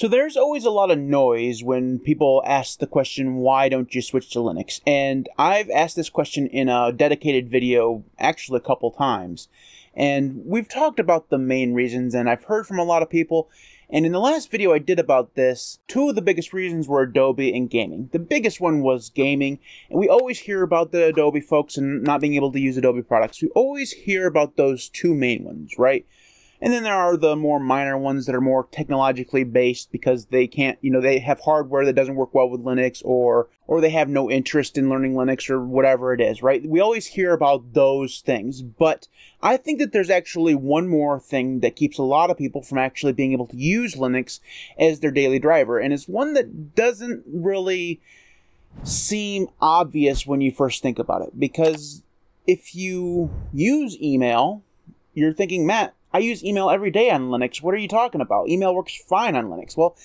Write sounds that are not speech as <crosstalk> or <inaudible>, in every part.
So there's always a lot of noise when people ask the question, why don't you switch to Linux? And I've asked this question in a dedicated video actually a couple times. And we've talked about the main reasons, and I've heard from a lot of people. And in the last video I did about this, two of the biggest reasons were Adobe and gaming. The biggest one was gaming, and we always hear about the Adobe folks and not being able to use Adobe products. We always hear about those two main ones, right? And then there are the more minor ones that are more technologically based because they can't, you know, they have hardware that doesn't work well with Linux or or they have no interest in learning Linux or whatever it is, right? We always hear about those things, but I think that there's actually one more thing that keeps a lot of people from actually being able to use Linux as their daily driver, and it's one that doesn't really seem obvious when you first think about it because if you use email, you're thinking, Matt, I use email every day on Linux. What are you talking about? Email works fine on Linux. Well,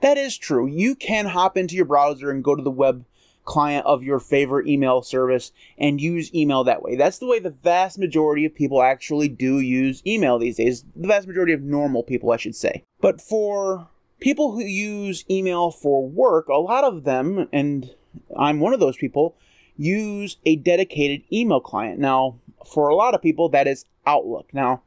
that is true. You can hop into your browser and go to the web client of your favorite email service and use email that way. That's the way the vast majority of people actually do use email these days. The vast majority of normal people, I should say. But for people who use email for work, a lot of them, and I'm one of those people, use a dedicated email client. Now, for a lot of people, that is Outlook. Now,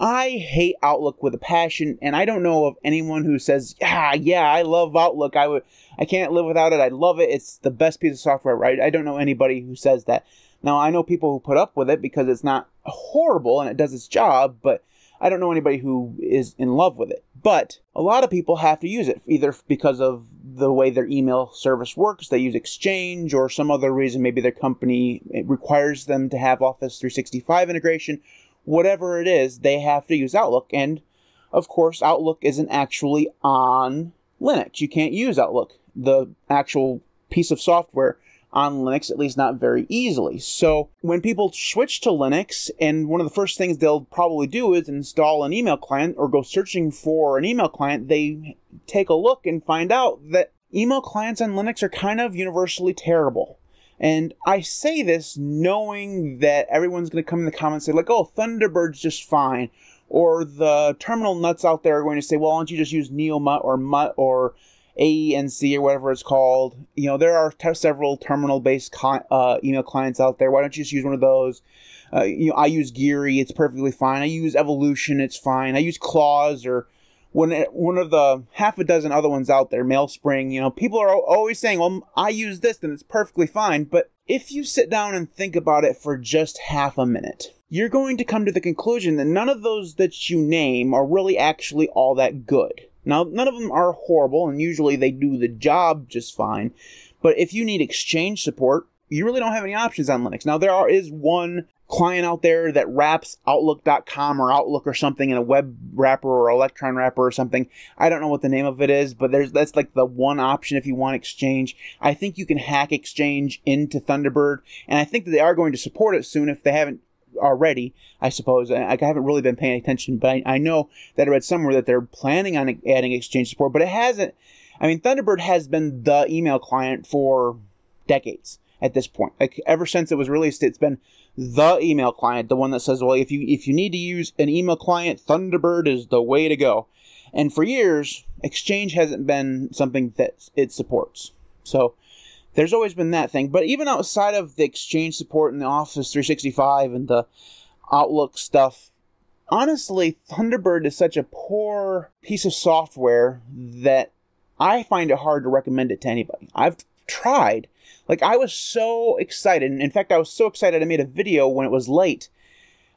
I hate Outlook with a passion, and I don't know of anyone who says, "Yeah, yeah, I love Outlook. I would, I can't live without it. I love it. It's the best piece of software." Right? I don't know anybody who says that. Now I know people who put up with it because it's not horrible and it does its job, but I don't know anybody who is in love with it. But a lot of people have to use it either because of the way their email service works, they use Exchange, or some other reason. Maybe their company requires them to have Office 365 integration whatever it is, they have to use Outlook. And of course, Outlook isn't actually on Linux. You can't use Outlook, the actual piece of software on Linux, at least not very easily. So when people switch to Linux, and one of the first things they'll probably do is install an email client or go searching for an email client, they take a look and find out that email clients on Linux are kind of universally terrible. And I say this knowing that everyone's going to come in the comments and say, like, oh, Thunderbird's just fine. Or the terminal nuts out there are going to say, well, why don't you just use NeoMutt or Mutt or aerc or whatever it's called? You know, there are t- several terminal based con- uh, email clients out there. Why don't you just use one of those? Uh, you know, I use Geary, it's perfectly fine. I use Evolution, it's fine. I use Claws or when it, one of the half a dozen other ones out there, MailSpring, you know, people are always saying, well, I use this and it's perfectly fine. But if you sit down and think about it for just half a minute, you're going to come to the conclusion that none of those that you name are really actually all that good. Now, none of them are horrible, and usually they do the job just fine. But if you need Exchange support, you really don't have any options on Linux. Now, there are, is one client out there that wraps Outlook.com or Outlook or something in a web wrapper or Electron wrapper or something. I don't know what the name of it is, but there's that's like the one option if you want Exchange. I think you can hack Exchange into Thunderbird, and I think that they are going to support it soon if they haven't already. I suppose I, haven't really been paying attention, but I, I know that I read somewhere that they're planning on adding Exchange support, but it hasn't. I mean, Thunderbird has been the email client for decades at this point. Like ever since it was released, it's been the email client, the one that says, well, if you if you need to use an email client, Thunderbird is the way to go. And for years, Exchange hasn't been something that it supports. So there's always been that thing. But even outside of the Exchange support and the Office 365 and the Outlook stuff, honestly, Thunderbird is such a poor piece of software that I find it hard to recommend it to anybody. I've tried like I was so excited. In fact, I was so excited I made a video when it was late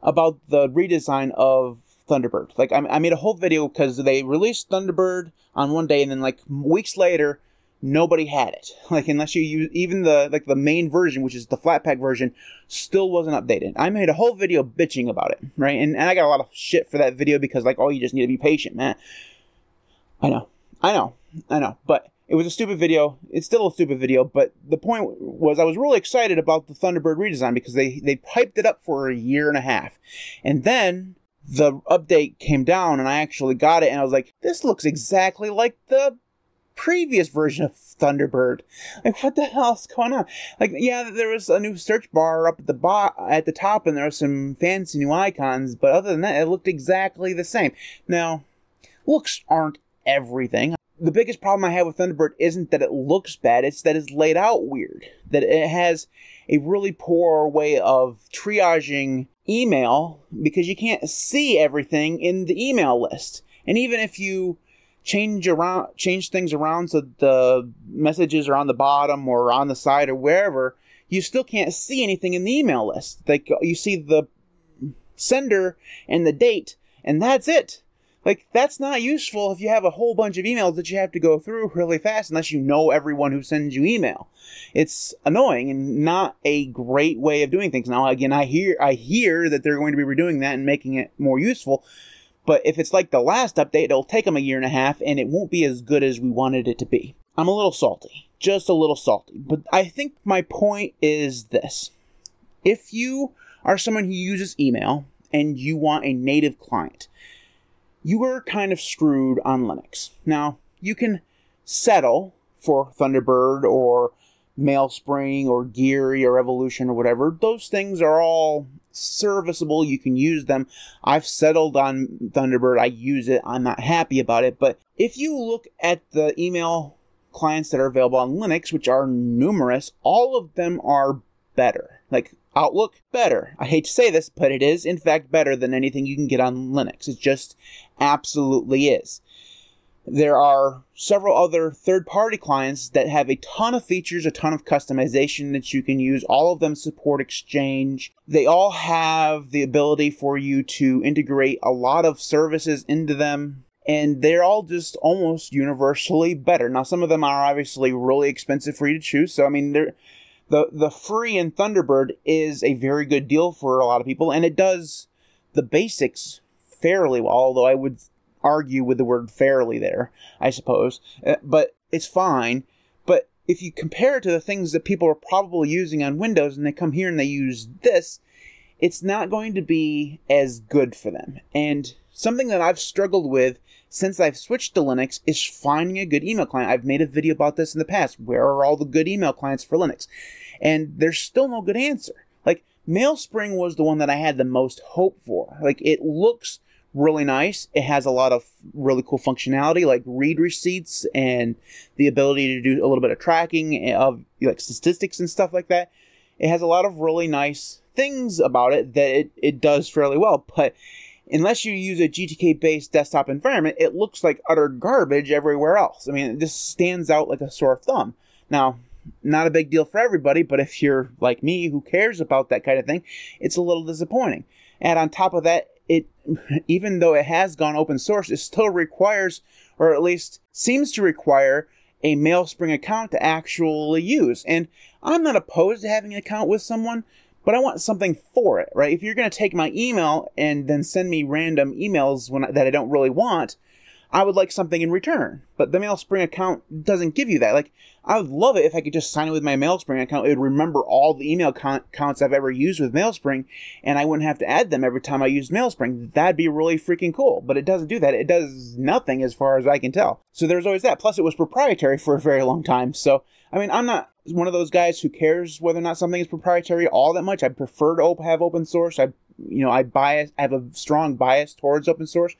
about the redesign of Thunderbird. Like I, I made a whole video because they released Thunderbird on one day, and then like weeks later, nobody had it. <laughs> Like unless you use even the like the main version, which is the Flatpak version, still wasn't updated. I made a whole video bitching about it, right? And, and I got a lot of shit for that video because like, oh, you just need to be patient, man. I know, I know, I know, but it was a stupid video. It's still a stupid video, but the point was I was really excited about the Thunderbird redesign because they they piped it up for a year and a half. And then the update came down and I actually got it and I was like, this looks exactly like the previous version of Thunderbird. Like, what the hell's going on? Like, yeah, there was a new search bar up at the bo- at the top, and there were some fancy new icons, but other than that, it looked exactly the same. Now, looks aren't everything. The biggest problem I have with Thunderbird isn't that it looks bad, it's that it's laid out weird. That it has a really poor way of triaging email because you can't see everything in the email list. And even if you change around change things around so the messages are on the bottom or on the side or wherever, you still can't see anything in the email list. Like you see the sender and the date, and that's it. Like, that's not useful if you have a whole bunch of emails that you have to go through really fast unless you know everyone who sends you email. It's annoying and not a great way of doing things. Now, again, I hear, I hear that they're going to be redoing that and making it more useful. But if it's like the last update, it'll take them a year and a half and it won't be as good as we wanted it to be. I'm a little salty. Just a little salty. But I think my point is this. If you are someone who uses email and you want a native client, you are kind of screwed on Linux. Now, you can settle for Thunderbird or Mailspring or Geary or Evolution or whatever. Those things are all serviceable. You can use them. I've settled on Thunderbird. I use it. I'm not happy about it. But if you look at the email clients that are available on Linux, which are numerous, all of them are better. Like Outlook, better. I hate to say this, but it is, in fact, better than anything you can get on Linux. It's just absolutely is. There are several other third party clients that have a ton of features, a ton of customization that you can use. All of them support Exchange. They all have the ability for you to integrate a lot of services into them. And they're all just almost universally better. Now, some of them are obviously really expensive for you to choose. So, I mean, they're the the free in Thunderbird is a very good deal for a lot of people, and it does the basics fairly well. Although I would argue with the word fairly there, I suppose, uh, but it's fine. But if you compare it to the things that people are probably using on Windows, and they come here and they use this, it's not going to be as good for them. And something that I've struggled with since I've switched to Linux is finding a good email client. I've made a video about this in the past. Where are all the good email clients for Linux? And there's still no good answer. Like, Mailspring was the one that I had the most hope for. Like, it looks really nice. It has a lot of really cool functionality, like read receipts and the ability to do a little bit of tracking of like statistics and stuff like that. It has a lot of really nice things about it that it, it does fairly well, but unless you use a GTK based desktop environment, it looks like utter garbage everywhere else. I mean, it just stands out like a sore thumb. Now, not a big deal for everybody, but if you're like me who cares about that kind of thing, it's a little disappointing. And on top of that, it even though it has gone open source, it still requires, or at least seems to require, a Mailspring account to actually use. And I'm not opposed to having an account with someone, but I want something for it, right? If you're going to take my email and then send me random emails when I, that I don't really want, I would like something in return. But the MailSpring account doesn't give you that. Like, I would love it if I could just sign in with my MailSpring account. It would remember all the email con- accounts I've ever used with MailSpring, and I wouldn't have to add them every time I used MailSpring. That'd be really freaking cool. But it doesn't do that. It does nothing as far as I can tell. So there's always that. Plus, it was proprietary for a very long time. So, I mean, I'm not one of those guys who cares whether or not something is proprietary all that much. I prefer to have open source. I, you know, I bias, I have a strong bias towards open source.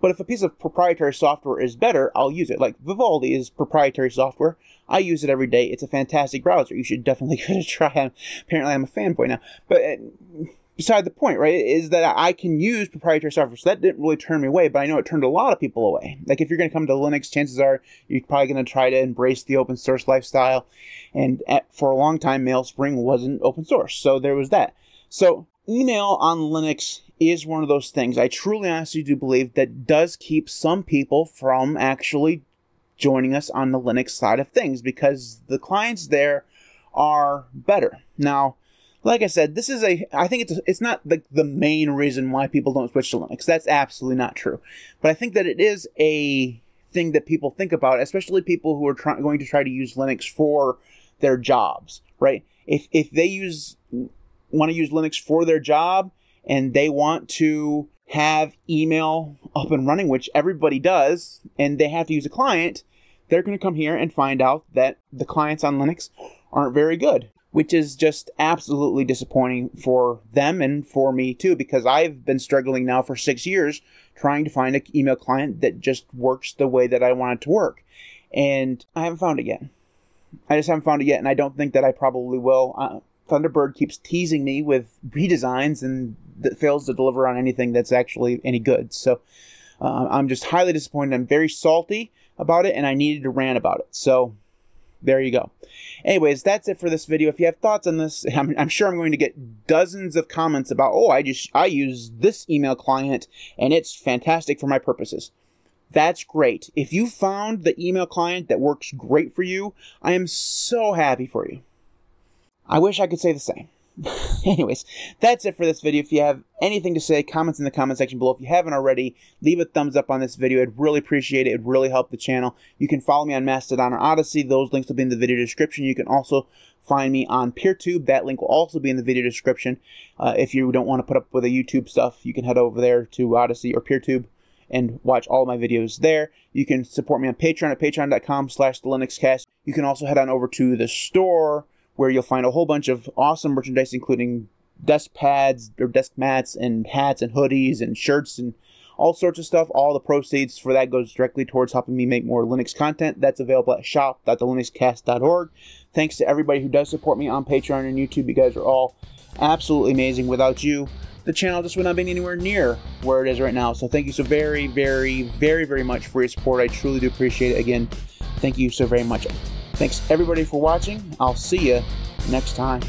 But if a piece of proprietary software is better, I'll use it. Like Vivaldi is proprietary software. I use it every day. It's a fantastic browser. You should definitely <laughs> give it a try. Apparently, I'm a fanboy now. But uh, beside the point, right, is that I can use proprietary software. So that didn't really turn me away, but I know it turned a lot of people away. Like if you're going to come to Linux, chances are you're probably going to try to embrace the open source lifestyle. And at, for a long time, MailSpring wasn't open source. So there was that. So email on Linux is one of those things I truly honestly do believe that does keep some people from actually joining us on the Linux side of things because the clients there are better. Now, like I said, this is a I think it's it's not the the main reason why people don't switch to Linux. That's absolutely not true. But I think that it is a thing that people think about, especially people who are try, going to try to use Linux for their jobs, right? If if they use want to use Linux for their job and they want to have email up and running, which everybody does, and they have to use a client, they're going to come here and find out that the clients on Linux aren't very good. which is just absolutely disappointing for them and for me too, because I've been struggling now for six years trying to find an email client that just works the way that I want it to work. And I haven't found it yet. I just haven't found it yet, and I don't think that I probably will. Uh, Thunderbird keeps teasing me with redesigns and that fails to deliver on anything that's actually any good. So uh, I'm just highly disappointed. I'm very salty about it, and I needed to rant about it. So there you go. Anyways, that's it for this video. If you have thoughts on this, <laughs> I'm, I'm, sure I'm going to get dozens of comments about, oh, I just I use this email client and it's fantastic for my purposes. That's great. If you found the email client that works great for you, I am so happy for you. I wish I could say the same. <laughs> Anyways, that's it for this video. If you have anything to say, comments in the comment section below. If you haven't already, leave a thumbs up on this video. I'd really appreciate it. It'd really help the channel. You can follow me on Mastodon or Odysee. Those links will be in the video description. You can also find me on PeerTube. That link will also be in the video description. Uh, if you don't want to put up with the YouTube stuff, you can head over there to Odysee or PeerTube and watch all my videos there. You can support me on Patreon at patreon.com slash the LinuxCast. You can also head on over to the store where you'll find a whole bunch of awesome merchandise, including desk pads or desk mats and hats and hoodies and shirts and all sorts of stuff. All the proceeds for that goes directly towards helping me make more Linux content. That's available at shop.thelinuxcast.org. Thanks to everybody who does support me on Patreon and YouTube. You guys are all absolutely amazing. Without you, the channel just would not be anywhere near where it is right now. So thank you so very, very, very, very much for your support. I truly do appreciate it. Again, thank you so very much. Thanks everybody for watching. I'll see you next time.